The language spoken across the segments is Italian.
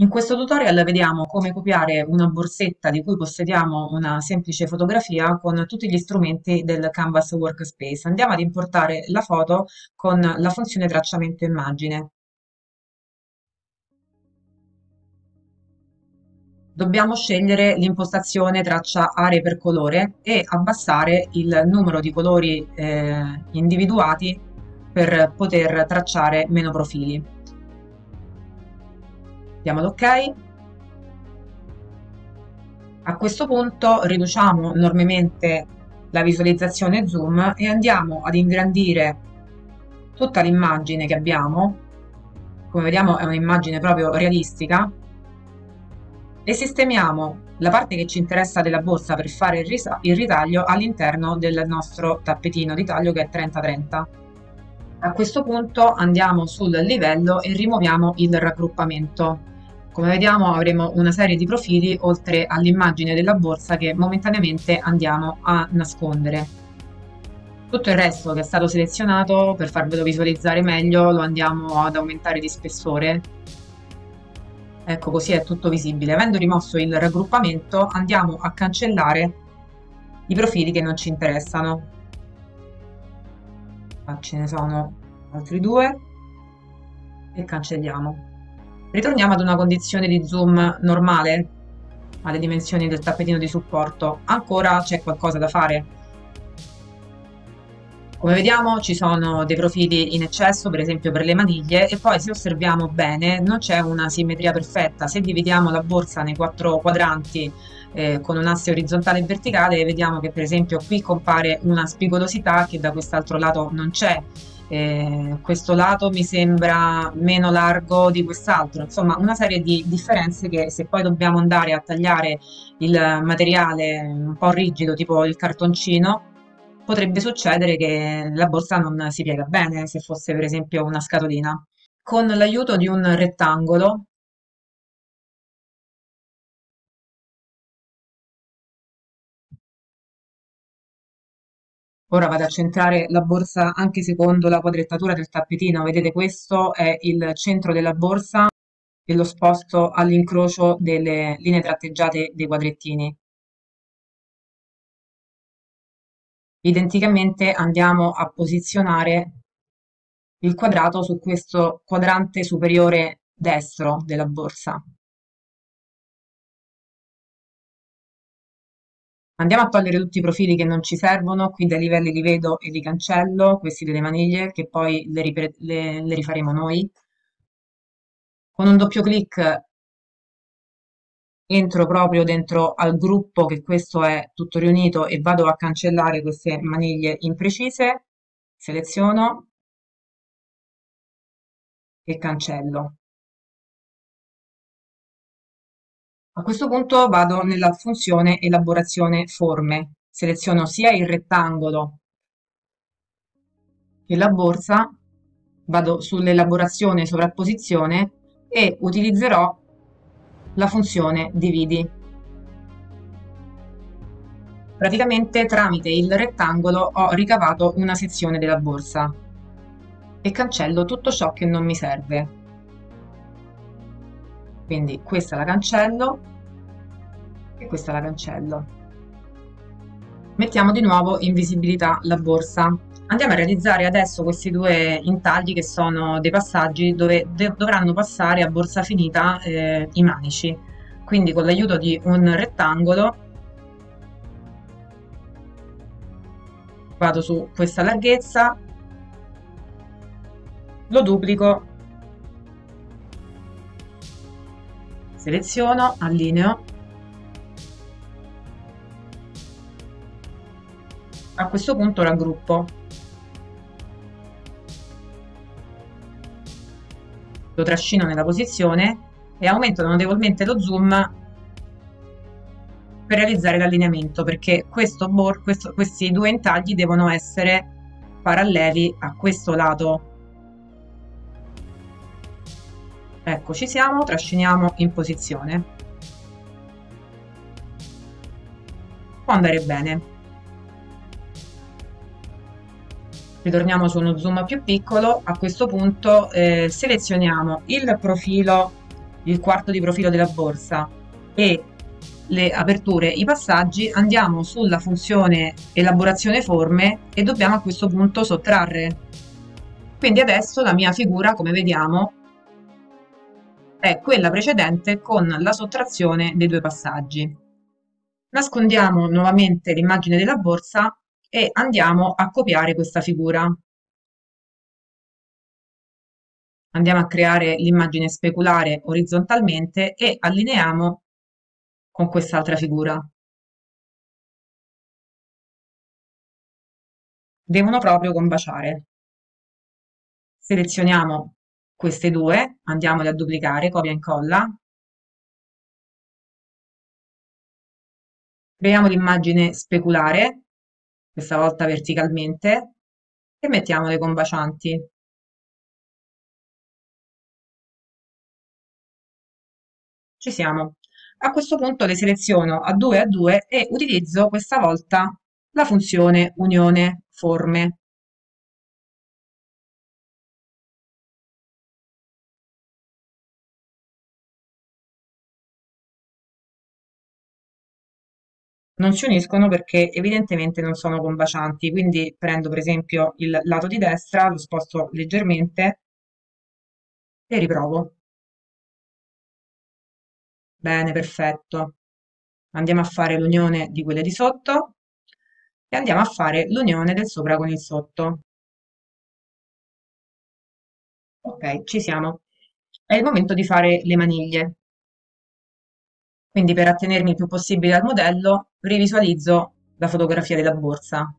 In questo tutorial vediamo come copiare una borsetta di cui possediamo una semplice fotografia con tutti gli strumenti del Canvas Workspace. Andiamo ad importare la foto con la funzione tracciamento immagine. Dobbiamo scegliere l'impostazione traccia aree per colore e abbassare il numero di colori eh, individuati per poter tracciare meno profili. Diamo l'ok. A questo punto riduciamo enormemente la visualizzazione zoom e andiamo ad ingrandire tutta l'immagine che abbiamo. Come vediamo è un'immagine proprio realistica e sistemiamo la parte che ci interessa della borsa per fare il, ritaglio all'interno del nostro tappetino di taglio che è 30-30. A questo punto andiamo sul livello e rimuoviamo il raggruppamento. Come vediamo avremo una serie di profili oltre all'immagine della borsa che momentaneamente andiamo a nascondere. Tutto il resto che è stato selezionato per farvelo visualizzare meglio lo andiamo ad aumentare di spessore. Ecco così è tutto visibile. Avendo rimosso il raggruppamento andiamo a cancellare i profili che non ci interessano. Ah, ce ne sono altri due e cancelliamo. Ritorniamo ad una condizione di zoom normale, alle dimensioni del tappetino di supporto. Ancora c'è qualcosa da fare. Come vediamo ci sono dei profili in eccesso, per esempio per le maniglie, e poi se osserviamo bene non c'è una simmetria perfetta. Se dividiamo la borsa nei quattro quadranti eh, con un asse orizzontale e verticale, vediamo che per esempio qui compare una spigolosità che da quest'altro lato non c'è eh, questo lato mi sembra meno largo di quest'altro, insomma una serie di differenze che se poi dobbiamo andare a tagliare il materiale un po' rigido tipo il cartoncino potrebbe succedere che la borsa non si piega bene se fosse per esempio una scatolina. Con l'aiuto di un rettangolo Ora vado a centrare la borsa anche secondo la quadrettatura del tappetino. Vedete questo è il centro della borsa e lo sposto all'incrocio delle linee tratteggiate dei quadrettini. Identicamente andiamo a posizionare il quadrato su questo quadrante superiore destro della borsa. Andiamo a togliere tutti i profili che non ci servono, qui dai livelli li vedo e li cancello, questi delle maniglie, che poi le, le, le rifaremo noi. Con un doppio clic entro proprio dentro al gruppo, che questo è tutto riunito, e vado a cancellare queste maniglie imprecise, seleziono e cancello. A questo punto vado nella funzione elaborazione forme, seleziono sia il rettangolo che la borsa, vado sull'elaborazione sovrapposizione e utilizzerò la funzione dividi. Praticamente tramite il rettangolo ho ricavato una sezione della borsa e cancello tutto ciò che non mi serve. Quindi questa la cancello e questa la cancello. Mettiamo di nuovo in visibilità la borsa. Andiamo a realizzare adesso questi due intagli che sono dei passaggi dove dovranno passare a borsa finita eh, i manici. Quindi con l'aiuto di un rettangolo vado su questa larghezza, lo duplico, seleziono, allineo A questo punto raggruppo. Lo trascino nella posizione e aumento notevolmente lo zoom per realizzare l'allineamento perché questo questo, questi due intagli devono essere paralleli a questo lato. Ecco, ci siamo, trasciniamo in posizione. Può andare bene. ritorniamo su uno zoom più piccolo, a questo punto eh, selezioniamo il profilo il quarto di profilo della borsa e le aperture, i passaggi, andiamo sulla funzione elaborazione forme e dobbiamo a questo punto sottrarre. Quindi adesso la mia figura, come vediamo, è quella precedente con la sottrazione dei due passaggi. Nascondiamo nuovamente l'immagine della borsa e andiamo a copiare questa figura. Andiamo a creare l'immagine speculare orizzontalmente e allineiamo con quest'altra figura. Devono proprio combaciare. Selezioniamo queste due, andiamole a duplicare, copia e incolla. Creiamo l'immagine speculare, questa volta verticalmente, e mettiamo le combacianti. Ci siamo. A questo punto le seleziono a 2 a 2 e utilizzo questa volta la funzione unione forme. Non si uniscono perché evidentemente non sono combacianti, quindi prendo per esempio il lato di destra, lo sposto leggermente e riprovo. Bene, perfetto. Andiamo a fare l'unione di quelle di sotto e andiamo a fare l'unione del sopra con il sotto. Ok, ci siamo. È il momento di fare le maniglie. Quindi per attenermi il più possibile al modello, rivisualizzo la fotografia della borsa.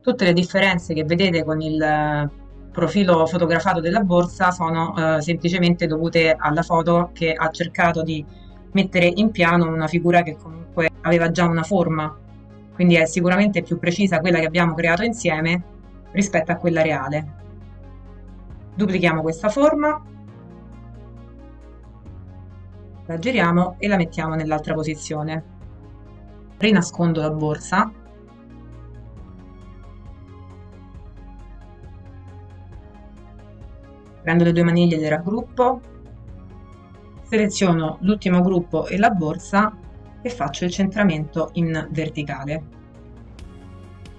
Tutte le differenze che vedete con il eh, profilo fotografato della borsa sono eh, semplicemente dovute alla foto che ha cercato di mettere in piano una figura che comunque aveva già una forma, quindi è sicuramente più precisa quella che abbiamo creato insieme rispetto a quella reale. Duplichiamo questa forma la giriamo e la mettiamo nell'altra posizione. Rinascondo la borsa. Prendo le due maniglie e le raggruppo. Seleziono l'ultimo gruppo e la borsa e faccio il centramento in verticale.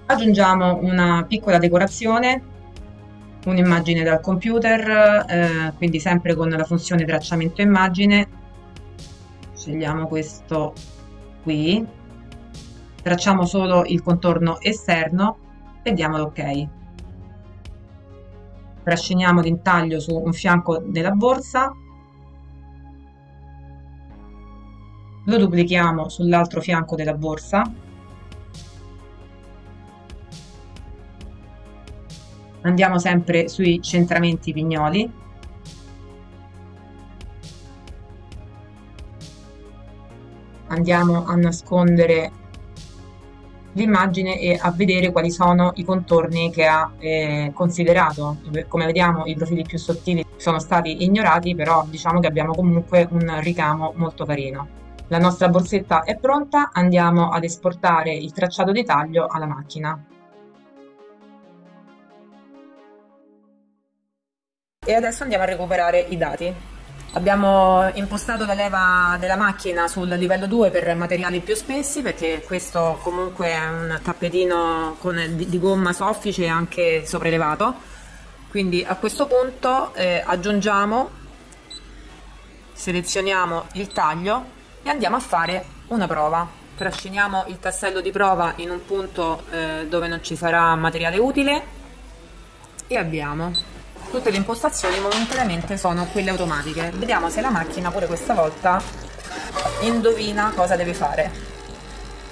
Aggiungiamo una piccola decorazione un'immagine dal computer, eh, quindi sempre con la funzione tracciamento immagine scegliamo questo qui. Tracciamo solo il contorno esterno e diamo l'ok trasciniamo l'intaglio su un fianco della borsa. Lo duplichiamo sull'altro fianco della borsa. Andiamo sempre sui centramenti pignoli andiamo a nascondere l'immagine e a vedere quali sono i contorni che ha eh, considerato. Come vediamo i profili più sottili sono stati ignorati, però diciamo che abbiamo comunque un ricamo molto carino. La nostra borsetta è pronta, andiamo ad esportare il tracciato di taglio alla macchina. E adesso andiamo a recuperare i dati. Abbiamo impostato la leva della macchina sul livello 2 per materiali più spessi perché questo comunque è un tappetino con, di, di, gomma soffice e anche sopraelevato. Quindi a questo punto eh, aggiungiamo, selezioniamo il taglio e andiamo a fare una prova. Trasciniamo il tassello di prova in un punto eh, dove non ci sarà materiale utile e abbiamo tutte le impostazioni momentaneamente sono quelle automatiche. Vediamo se la macchina pure questa volta indovina cosa deve fare.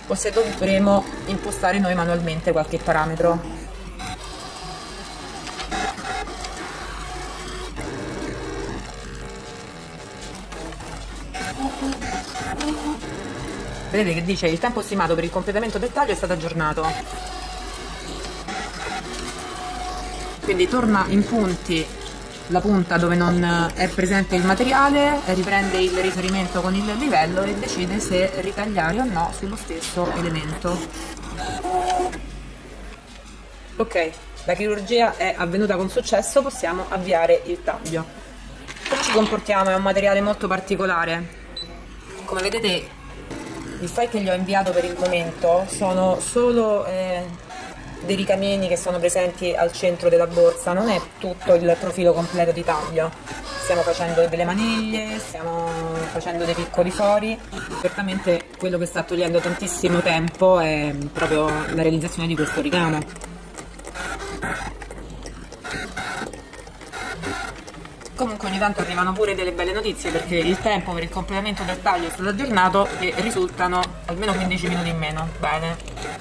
O se dovremo impostare noi manualmente qualche parametro. Vedete che dice il tempo stimato per il completamento del taglio è stato aggiornato quindi torna in punti la punta dove non è presente il materiale, riprende il riferimento con il livello e decide se ritagliare o no sullo stesso elemento. Ok, la chirurgia è avvenuta con successo, possiamo avviare il taglio. Come ci comportiamo? È un materiale molto particolare. Come vedete, il file che gli ho inviato per il momento sono solo eh, dei ricamini che sono presenti al centro della borsa, non è tutto il profilo completo di taglio. Stiamo facendo delle maniglie, stiamo facendo dei piccoli fori. Certamente quello che sta togliendo tantissimo tempo è proprio la realizzazione di questo ricamo. Comunque ogni tanto arrivano pure delle belle notizie perché il tempo per il completamento del taglio è stato aggiornato e risultano almeno 15 minuti in meno. Bene.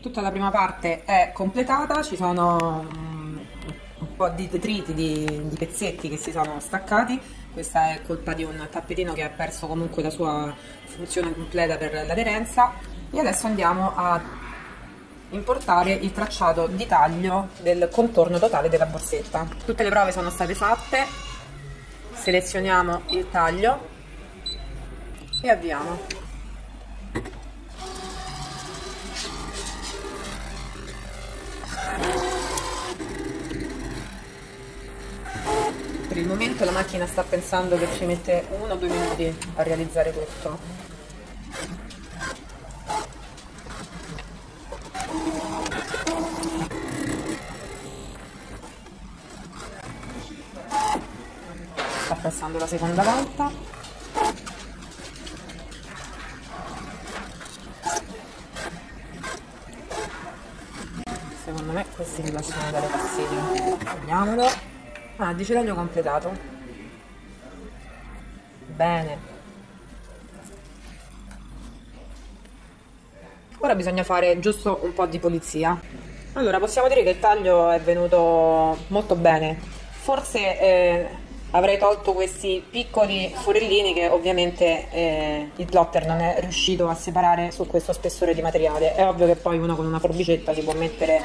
Tutta la prima parte è completata, ci sono mm, un po' di detriti, di, di pezzetti che si sono staccati. Questa è colpa di un tappetino che ha perso comunque la sua funzione completa per l'aderenza. E adesso andiamo a importare il tracciato di taglio del contorno totale della borsetta. Tutte le prove sono state fatte, selezioniamo il taglio e avviamo. Il momento la macchina sta pensando che ci mette uno o due minuti a realizzare tutto. passando la seconda volta. Secondo me questi si lasciano dare fastidio togliamolo ah, dice taglio completato. Bene. Ora bisogna fare giusto un po' di pulizia. Allora possiamo dire che il taglio è venuto molto bene. Forse eh, avrei tolto questi piccoli forellini che ovviamente eh, il plotter non è riuscito a separare su questo spessore di materiale è ovvio che poi uno con una forbicetta si può mettere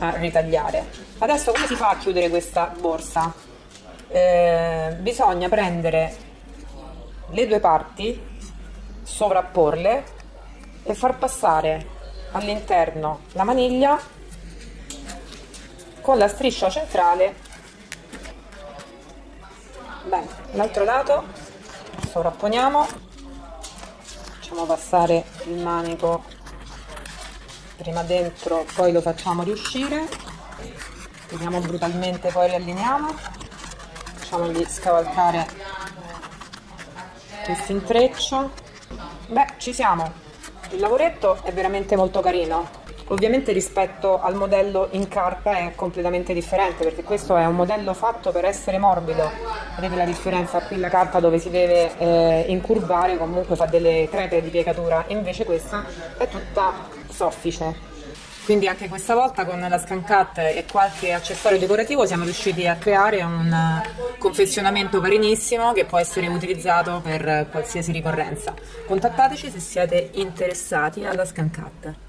a ritagliare adesso come si fa a chiudere questa borsa? Eh, bisogna prendere le due parti sovrapporle e far passare all'interno la maniglia con la striscia centrale bene l'altro lato. Sovrapponiamo. Facciamo passare il manico prima dentro poi lo facciamo riuscire. Vediamo brutalmente poi riallineiamo facciamogli scavalcare questo intreccio. Beh ci siamo. Il lavoretto è veramente molto carino Ovviamente rispetto al modello in carta è completamente differente perché questo è un modello fatto per essere morbido. Vedete la differenza qui la carta dove si deve eh, incurvare comunque fa delle crepe di piegatura, invece questa è tutta soffice. Quindi anche questa volta con la Scancat e qualche accessorio decorativo siamo riusciti a creare un confezionamento carinissimo che può essere utilizzato per qualsiasi ricorrenza. Contattateci se siete interessati alla Scancat.